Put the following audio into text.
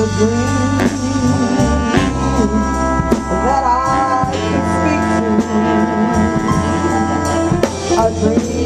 the dream that I can speak to. A dream.